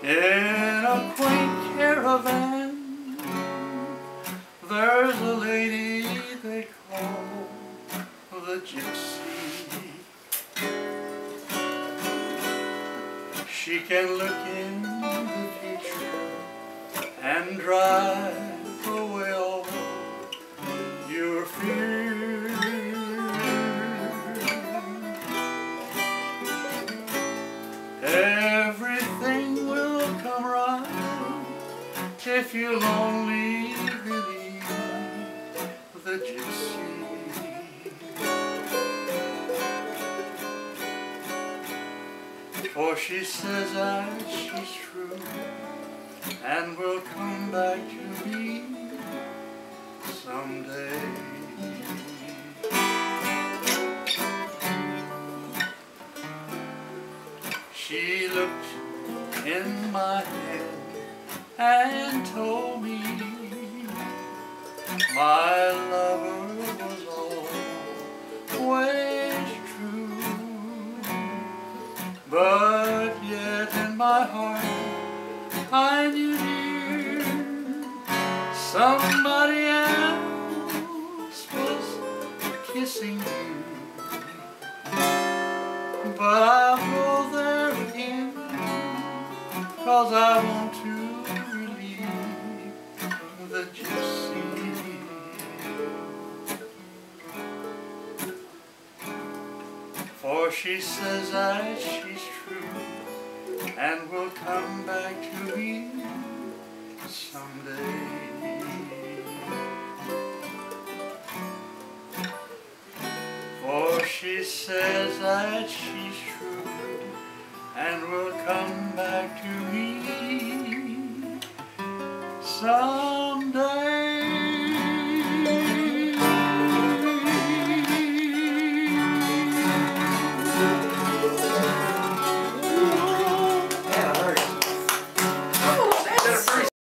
In a quaint caravan, there's a lady they call the gypsy. She can look in the future and drive away all your fears. If you'll only believe the gypsy. For she says that she's true and will come back to me someday. She looked in my head and told me my lover was always true. But yet in my heart I knew dear somebody else was kissing you. But I'll go there again Cause I want to For she says that she's true And will come back to me someday For she says that she's true and will come back to me someday.